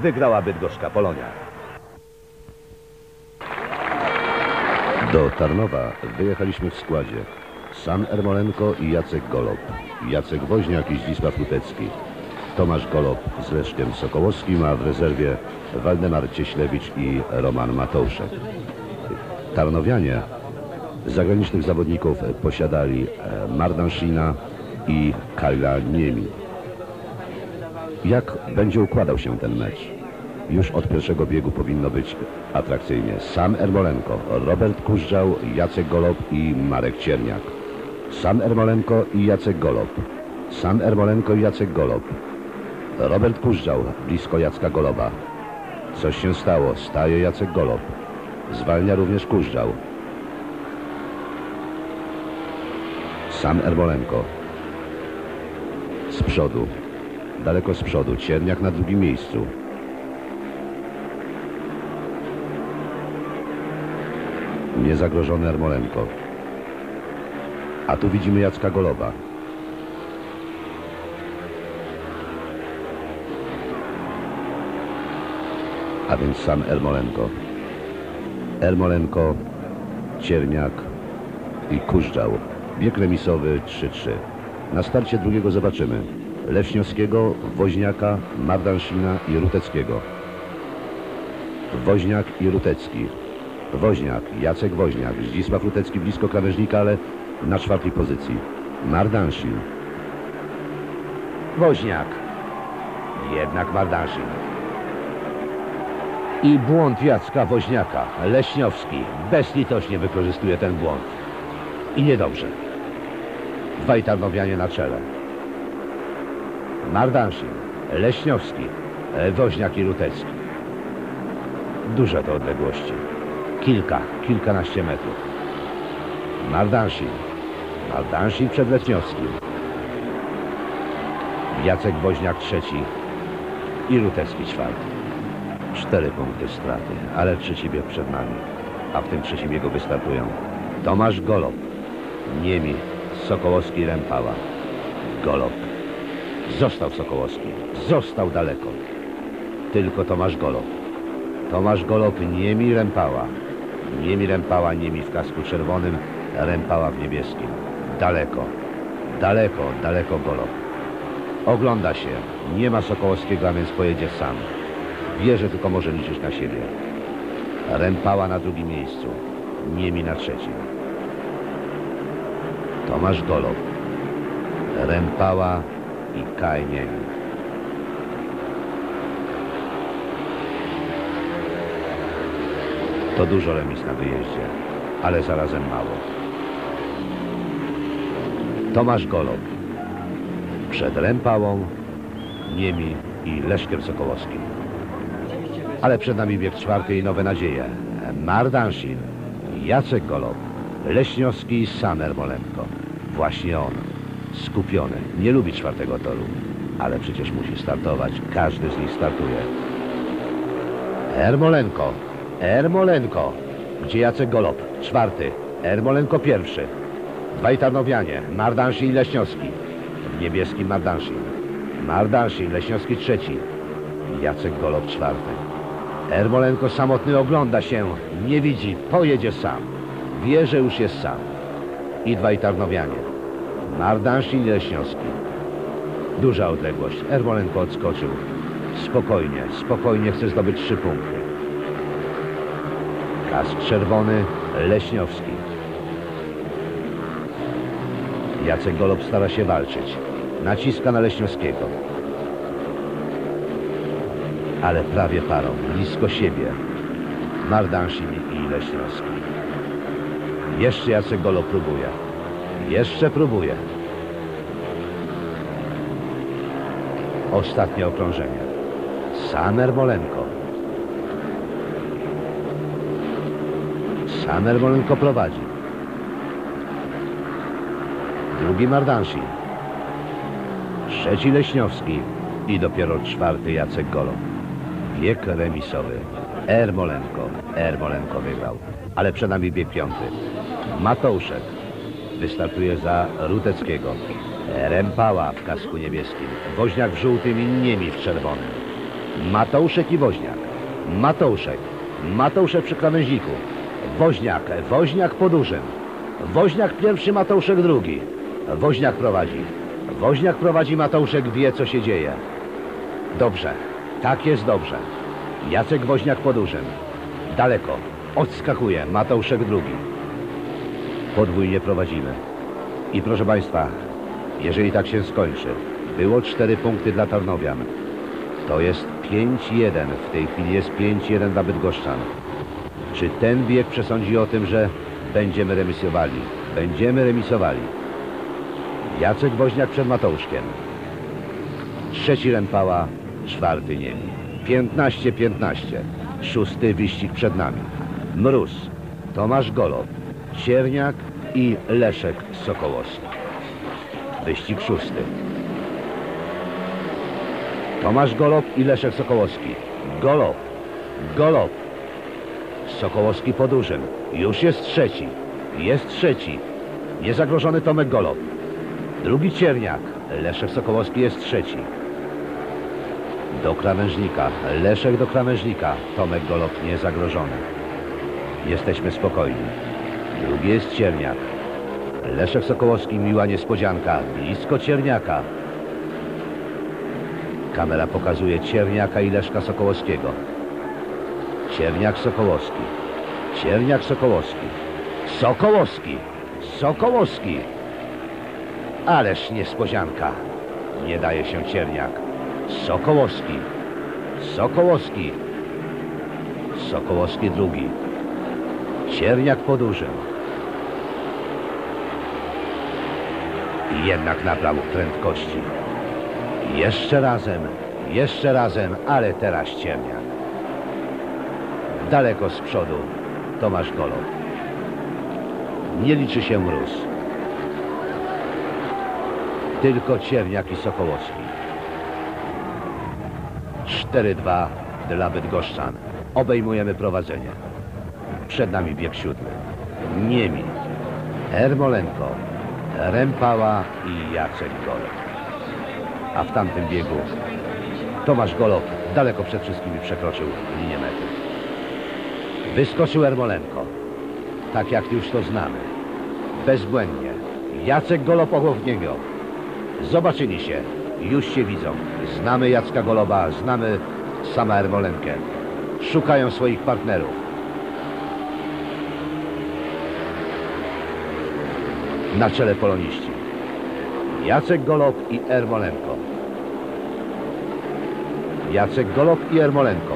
Wygrała bydgoszka Polonia. Do Tarnowa wyjechaliśmy w składzie. Sam Ermolenko i Jacek Golob. Jacek Woźniak i Zdzisław Lutecki. Tomasz Golob z Leszkiem Sokołowskim, a w rezerwie Waldemar Cieślewicz i Roman Matouszek. Tarnowianie zagranicznych zawodników posiadali e, Mardan Szina i Kajla Niemi. Jak będzie układał się ten mecz? Już od pierwszego biegu powinno być atrakcyjnie. Sam Ermolenko, Robert Kurzał, Jacek Golob i Marek Cierniak. Sam Ermolenko i Jacek Golob. Sam Ermolenko i Jacek Golob. Robert Kurzał blisko Jacka Goloba. Coś się stało. Staje Jacek Golob. Zwalnia również Kurzał. Sam Ermolenko. Z przodu. Daleko z przodu. Cierniak na drugim miejscu. Niezagrożony Ermolenko. A tu widzimy Jacka Goloba. A więc sam Ermolenko. Ermolenko, Cierniak i Kurzczał. Bieg remisowy 3-3. Na starcie drugiego zobaczymy Leśniowskiego, Woźniaka, Mardanszina i Ruteckiego. Woźniak i Rutecki. Woźniak, Jacek Woźniak, Zdzisław Rutecki blisko krawężnika, ale na czwartej pozycji. Mardanszin. Woźniak. Jednak Mardanszin. I błąd Jacka Woźniaka. Leśniowski bezlitośnie wykorzystuje ten błąd. I niedobrze. Dwaj tarnowianie na czele. Mardanszin, Leśniowski, e, Woźniak i Rutecki. Duże to odległości. Kilka, kilkanaście metrów. Mardanszin. Mardanszin przed Leśniowskim. Jacek Woźniak trzeci i Rutecki czwarty. Cztery punkty straty, ale trzeci bieg przed nami. A w tym trzecim biegu wystartują Tomasz Golob, Niemi, Sokołowski Rempała. Golob. Został Sokołowski. Został daleko. Tylko Tomasz Golob. Tomasz Golob, Niemi Rempała. Niemi Rempała, Niemi w kasku czerwonym, Rempała w niebieskim. Daleko. Daleko, daleko Golob. Ogląda się. Nie ma Sokołowskiego, a więc pojedzie sam. Wie, że tylko może liczyć na siebie. Rempała na drugim miejscu. Niemi na trzecim. Tomasz Golob. Rempała i Kaj Niemi. To dużo remis na wyjeździe, ale zarazem mało. Tomasz Golob. Przed Rempałą, Niemi i Leszkiem Sokołowskim. Ale przed nami bieg czwarty i nowe nadzieje. Mardanszin, Jacek Golob, Leśniowski i sam Ermolenko. Właśnie on. Skupiony. Nie lubi czwartego toru. Ale przecież musi startować. Każdy z nich startuje. Ermolenko. Ermolenko. Gdzie Jacek Golob? Czwarty. Ermolenko pierwszy. Dwaj Tarnowianie. Mardanszin i Leśniowski. W niebieskim Mardanszin. Mardanszin, Leśniowski trzeci. Jacek Golob czwarty. Ermolenko samotny ogląda się, nie widzi, pojedzie sam. Wie, że już jest sam. I dwaj Tarnowianie. Mardanszin i Leśniowski. Duża odległość. Ermolenko odskoczył. Spokojnie, spokojnie chce zdobyć trzy punkty. Kask czerwony, Leśniowski. Jacek Golob stara się walczyć. Naciska na Leśniowskiego. Ale prawie parą, blisko siebie. Mardanszin i Leśniowski. Jeszcze Jacek Golob próbuje. Jeszcze próbuje. Ostatnie okrążenie. Sam Ermolenko. Sam Ermolenko prowadzi. Drugi Mardanszin. Trzeci Leśniowski. I dopiero czwarty Jacek Golob. Bieg remisowy. Ermolenko. Ermolenko wygrał. Ale przed nami bieg piąty. Matouszek. Wystartuje za Ruteckiego. Rempała w kasku niebieskim. Woźniak w żółtym i Niemi w czerwonym. Matouszek i Woźniak. Matouszek. Matouszek przy krawężniku. Woźniak. Woźniak po dużym. Woźniak pierwszy, Matouszek drugi. Woźniak prowadzi. Woźniak prowadzi, Matouszek wie co się dzieje. Dobrze. Tak jest dobrze. Jacek Woźniak po dużym. Daleko. Odskakuje. Mateuszek drugi. Podwójnie prowadzimy. I proszę Państwa, jeżeli tak się skończy, było cztery punkty dla Tarnowian. To jest 5-1. W tej chwili jest 5-1 dla Bydgoszczan. Czy ten bieg przesądzi o tym, że będziemy remisowali? Będziemy remisowali. Jacek Woźniak przed Mateuszkiem. Trzeci Rempała, czwarty Niemi. 15-15. Szósty wyścig przed nami. Mróz, Tomasz Golob, Cierniak i Leszek Sokołowski. Wyścig szósty. Tomasz Golob i Leszek Sokołowski. Golob, Golob. Sokołowski po dużym. Już jest trzeci. Jest trzeci. Niezagrożony Tomek Golob. Drugi Cierniak. Leszek Sokołowski jest trzeci. Do krawężnika. Leszek do krawężnika. Tomek Golob niezagrożony. Jesteśmy spokojni. Drugi jest Cierniak. Leszek Sokołowski, miła niespodzianka. Blisko Cierniaka. Kamera pokazuje Cierniaka i Leszka Sokołowskiego. Cierniak Sokołowski. Cierniak Sokołowski. Sokołowski. Sokołowski. Ależ niespodzianka. Nie daje się Cierniak. Sokołowski. Sokołowski. Sokołowski drugi. Cierniak po dużym. I jednak nabrał prędkości. Jeszcze razem, jeszcze razem, ale teraz Cierniak. Daleko z przodu Tomasz Golob. Nie liczy się mróz. Tylko Cierniak i Sokołowski. 4-2 dla Bydgoszczan. Obejmujemy prowadzenie. Przed nami bieg siódmy. Niemi, Ermolenko, Rempała i Jacek Golob. A w tamtym biegu Tomasz Golob daleko przed wszystkimi przekroczył linię mety. Wyskoczył Ermolenko. Tak jak już to znamy. Bezbłędnie. Jacek Golob obok niego. Zobaczyli się. Już się widzą. Znamy Jacka Goloba, znamy sama Ermolenkę. Szukają swoich partnerów. Na czele poloniści. Jacek Golob i Ermolenko. Jacek Golob i Ermolenko.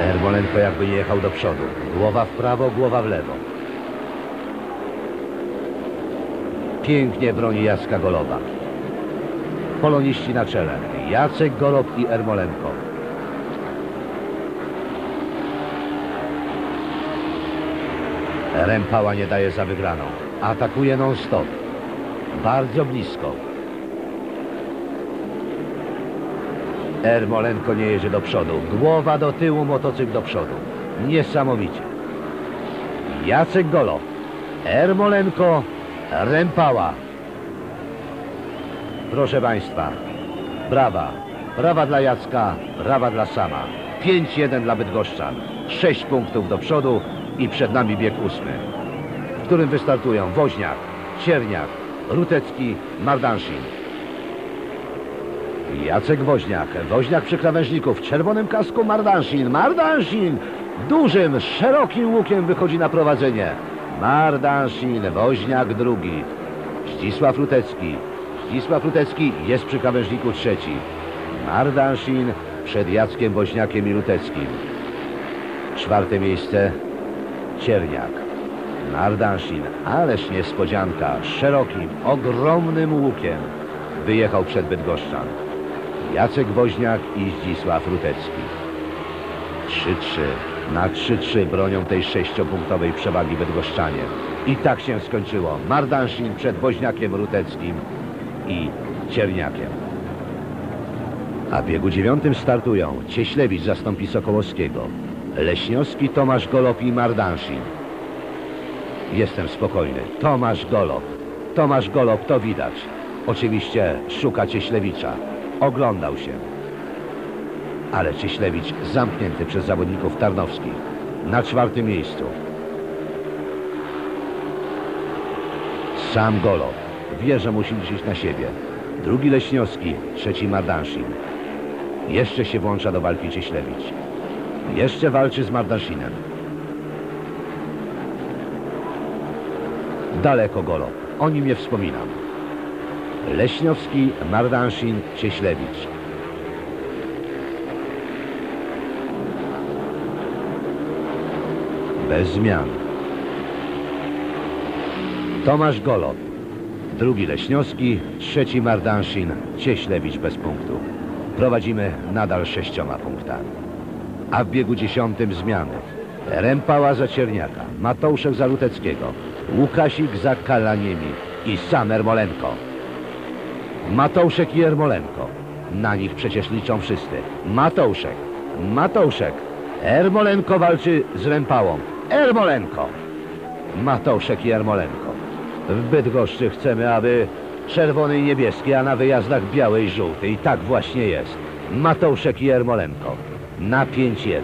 Ermolenko jakby jechał do przodu. Głowa w prawo, głowa w lewo. Pięknie broni Jacka Goloba. Poloniści na czele. Jacek Golob i Ermolenko. Rempała nie daje za wygraną. Atakuje non-stop. Bardzo blisko. Ermolenko nie jedzie do przodu. Głowa do tyłu, motocykl do przodu. Niesamowicie. Jacek Golo. Ermolenko. Rempała. Proszę Państwa. Brawa. Brawa dla Jacka. Brawa dla Sama. 5-1 dla Bydgoszczan. 6 punktów do przodu i przed nami bieg ósmy, w którym wystartują Woźniak, Cierniak, Rutecki, Mardanszin. Jacek Woźniak, Woźniak przy krawężniku, w czerwonym kasku Mardanszin, Mardanszin dużym, szerokim łukiem wychodzi na prowadzenie. Mardanszin, Woźniak drugi, Zdzisław Rutecki, Zdzisław Rutecki jest przy krawężniku trzeci. Mardanszin przed Jackiem Woźniakiem i Ruteckim. Czwarte miejsce Cierniak. Mardanszin, ależ niespodzianka, szerokim, ogromnym łukiem wyjechał przed Bydgoszczan. Jacek Woźniak i Zdzisław Rutecki. 3-3. Na 3-3 bronią tej sześciopunktowej przewagi Bydgoszczanie. I tak się skończyło. Mardanszin przed Woźniakiem Ruteckim i Cierniakiem. A w biegu dziewiątym startują Cieślewicz zastąpi Sokołowskiego, Leśniowski, Tomasz Golob i Mardanszin. Jestem spokojny. Tomasz Golob. Tomasz Golob, to widać. Oczywiście szuka Cieślewicza. Oglądał się. Ale Cieślewicz zamknięty przez zawodników tarnowskich. Na czwartym miejscu. Sam Golob. Wie, że musi liczyć na siebie. Drugi Leśniowski, trzeci Mardanszin. Jeszcze się włącza do walki Cieślewicz. Jeszcze walczy z Mardanszinem. Daleko Golob. O nim nie wspominam. Leśniowski, Mardanszin, Cieślewicz. Bez zmian. Tomasz Golob. Drugi Leśniowski, trzeci Mardanszin, Cieślewicz bez punktu. Prowadzimy nadal sześcioma punktami. A w biegu dziesiątym zmiany. Rempała za Cierniaka, Matouszek za Luteckiego, Łukasik za Kalaniemi i sam Ermolenko. Matouszek i Ermolenko. Na nich przecież liczą wszyscy. Matouszek, Matouszek. Ermolenko walczy z Rempałą. Ermolenko. Matouszek i Ermolenko. W Bydgoszczy chcemy, aby czerwony i niebieski, a na wyjazdach biały i żółty. I tak właśnie jest. Matouszek i Ermolenko. Na 5-1.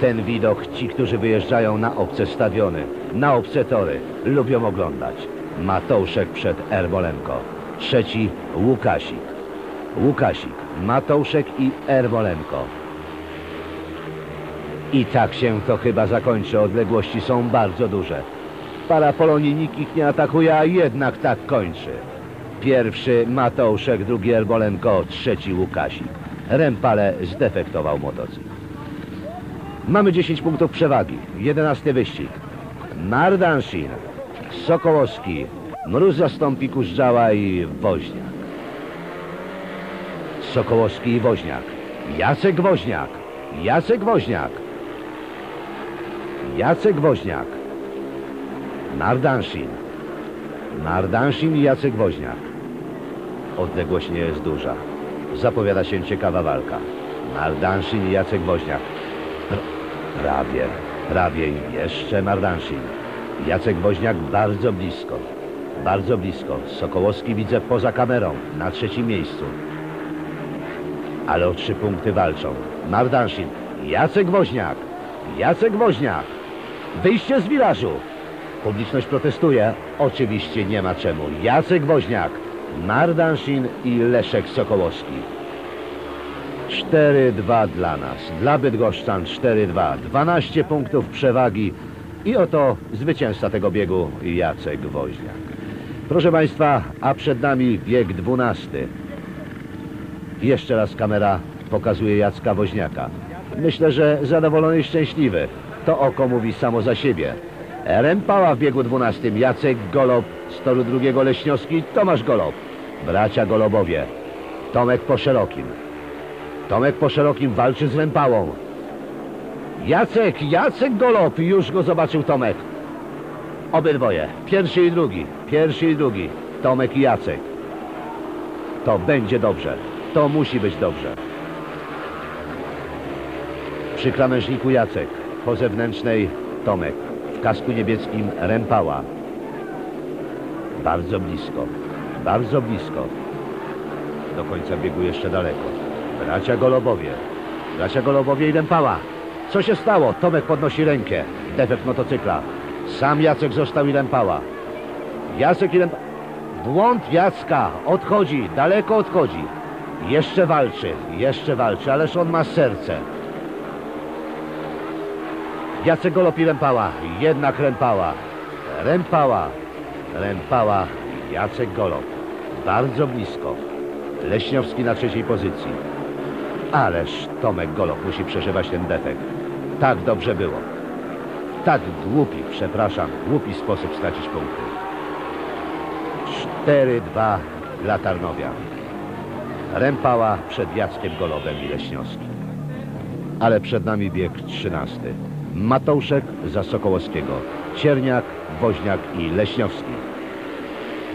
Ten widok ci, którzy wyjeżdżają na obce stadiony, na obce tory, lubią oglądać. Matouszek przed Ermolenko. Trzeci Łukasik. Łukasik, Matouszek i Ermolenko. I tak się to chyba zakończy. Odległości są bardzo duże. Para Polonii nikt ich nie atakuje, a jednak tak kończy. Pierwszy Matouszek, drugi Erbolenko, trzeci Łukasik. Rempale zdefektował motocykl. Mamy 10 punktów przewagi. 11 wyścig. Mardanszin, Sokołowski, Mróz zastąpi Kurzała i Woźniak. Sokołowski i Woźniak. Jacek Woźniak. Jacek Woźniak. Jacek Woźniak. Mardanszin. Mardanszin i Jacek Woźniak. Odległość nie jest duża. Zapowiada się ciekawa walka. Mardanszin i Jacek Woźniak. Pr- Prawie, prawie jeszcze Mardanszin. Jacek Woźniak bardzo blisko. Bardzo blisko. Sokołowski widzę poza kamerą, na trzecim miejscu. Ale o trzy punkty walczą. Mardanszin, Jacek Woźniak. Jacek Woźniak. Wyjście z wilażu. Publiczność protestuje. Oczywiście nie ma czemu. Jacek Woźniak, Mardanszin i Leszek Sokołowski. 4-2 dla nas. Dla Bydgoszczan 4-2. 12 punktów przewagi. I oto zwycięzca tego biegu Jacek Woźniak. Proszę Państwa, a przed nami bieg 12. Jeszcze raz kamera pokazuje Jacka Woźniaka. Myślę, że zadowolony i szczęśliwy. To oko mówi samo za siebie. Rempała w biegu 12. Jacek Golob z toru drugiego Leśniowski. Tomasz Golob. Bracia Golobowie. Tomek po szerokim. Tomek po szerokim walczy z Rempałą. Jacek, Jacek Golob. Już go zobaczył Tomek. Obydwoje. Pierwszy i drugi. Pierwszy i drugi. Tomek i Jacek. To będzie dobrze. To musi być dobrze. Przy krawężniku Jacek. Po zewnętrznej Tomek. Kasku niebieskim Rempała. Bardzo blisko. Bardzo blisko. Do końca biegu jeszcze daleko. Bracia Golobowie. Bracia Golobowie i Rempała. Co się stało? Tomek podnosi rękę. Defekt motocykla. Sam Jacek został i Rempała. Jacek i Rempała. Błąd Jacka. Odchodzi. Daleko odchodzi. Jeszcze walczy. Jeszcze walczy. Ależ on ma serce. Jacek Golob i Rempała. Jednak Rempała. Rempała. Rempała. Jacek Golob. Bardzo blisko. Leśniowski na trzeciej pozycji. Ależ Tomek Golob musi przeżywać ten defekt. Tak dobrze było. Tak głupi, przepraszam, głupi sposób stracić punkty. 4-2 dla Tarnowia. Rempała przed Jackiem Golobem i Leśniowskim. Ale przed nami bieg 13. Matouszek za Sokołowskiego. Cierniak, Woźniak i Leśniowski.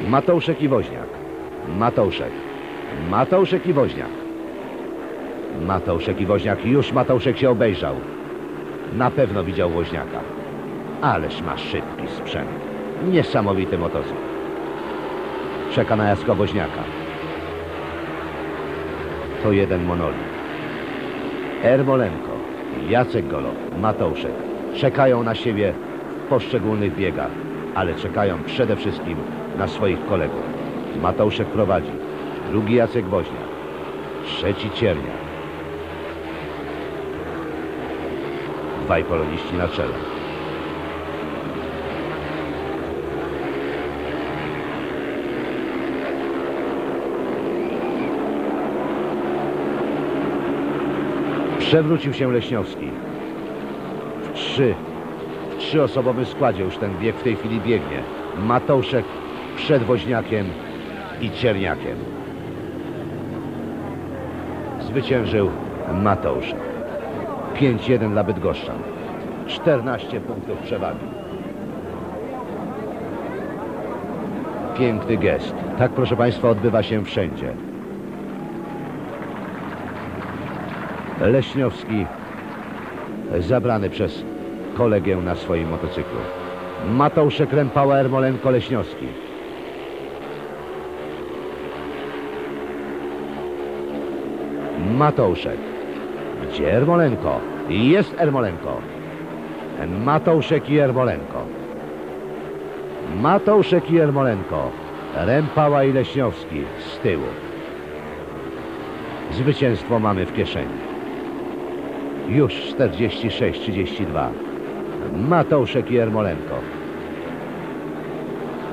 Matouszek i Woźniak. Matouszek. Matouszek i Woźniak. Matouszek i Woźniak. Już Matouszek się obejrzał. Na pewno widział Woźniaka. Ależ ma szybki sprzęt. Niesamowity motocykl. Czeka na Jacka Woźniaka. To jeden monolit. Ermolenko, Jacek Golow, Matouszek czekają na siebie w poszczególnych biegach, ale czekają przede wszystkim na swoich kolegów. Matouszek prowadzi, drugi Jacek Woźniak, trzeci Cierniak. Dwaj poloniści na czele. Przewrócił się Leśniowski. W trzy, w trzyosobowym składzie już ten bieg w tej chwili biegnie. Matouszek przed Woźniakiem i Cierniakiem. Zwyciężył Mateusz. 5-1 dla Bydgoszczan. 14 punktów przewagi. Piękny gest. Tak, proszę Państwa, odbywa się wszędzie. Leśniowski zabrany przez kolegę na swoim motocyklu. Mateuszek Rępała, Ermolenko, Leśniowski. Matouszek. Gdzie Ermolenko? Jest Ermolenko. Matouszek i Ermolenko. Matouszek i Ermolenko. Rępała i Leśniowski z tyłu. Zwycięstwo mamy w kieszeni. Już 46-32. Matouszek i Ermolenko.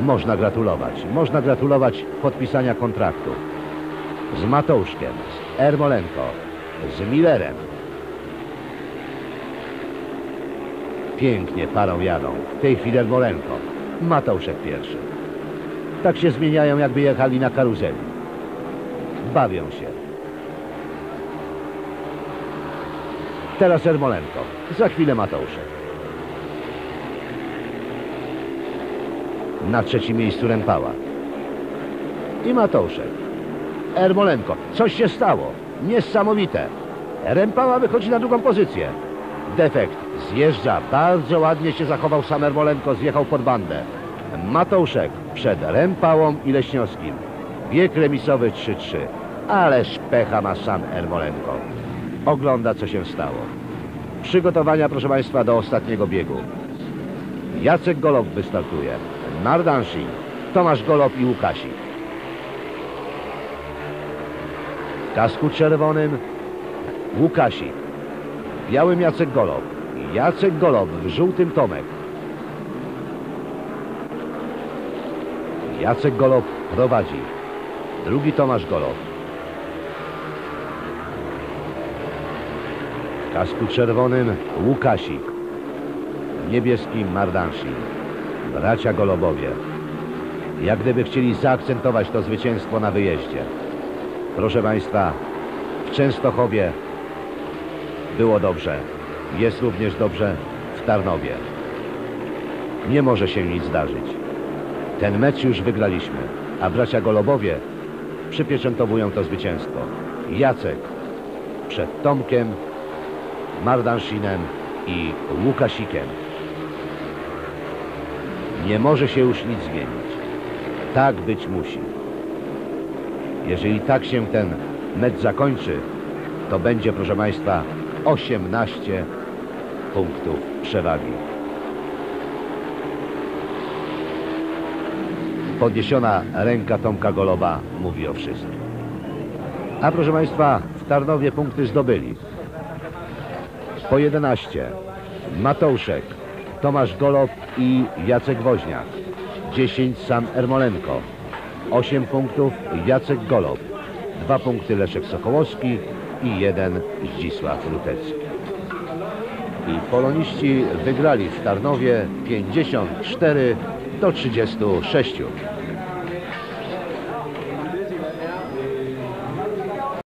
Można gratulować. Można gratulować podpisania kontraktu. Z Matouszkiem, z Ermolenko, z Millerem. Pięknie parą jadą. W tej chwili Ermolenko. Matouszek pierwszy. Tak się zmieniają, jakby jechali na karuzeli. Bawią się. Teraz Ermolenko. Za chwilę Mateuszek. Na trzecim miejscu Rępała. I Mateuszek. Ermolenko. Coś się stało. Niesamowite. Rępała wychodzi na drugą pozycję. Defekt. Zjeżdża. Bardzo ładnie się zachował sam Ermolenko. Zjechał pod bandę. Mateuszek przed Rępałą i Leśniowskim. Bieg remisowy 3-3. Ależ pecha ma sam Ermolenko ogląda, co się stało. Przygotowania, proszę Państwa, do ostatniego biegu. Jacek Golob wystartuje. Nardansi, Tomasz Golob i Łukasik. W kasku czerwonym Łukasik. Białym Jacek Golob. Jacek Golob w żółtym Tomek. Jacek Golob prowadzi. Drugi Tomasz Golob. Kasku czerwonym Łukasik. W niebieskim Mardansi. Bracia Golobowie. Jak gdyby chcieli zaakcentować to zwycięstwo na wyjeździe. Proszę Państwa, w Częstochowie było dobrze. Jest również dobrze w Tarnowie. Nie może się nic zdarzyć. Ten mecz już wygraliśmy, a bracia Golobowie przypieczętowują to zwycięstwo. Jacek przed Tomkiem, Mardanshinem i Łukasikiem. Nie może się już nic zmienić. Tak być musi. Jeżeli tak się ten mecz zakończy, to będzie, proszę Państwa, 18 punktów przewagi. Podniesiona ręka Tomka Goloba mówi o wszystkim. A proszę Państwa, w Tarnowie punkty zdobyli. Po 11 Matouszek, Tomasz Golob i Jacek Woźniak. 10 sam Ermolenko. 8 punktów Jacek Golob. 2 punkty Leszek Sokołowski i 1 Zdzisław Rutecki. I poloniści wygrali w Tarnowie 54 do 36.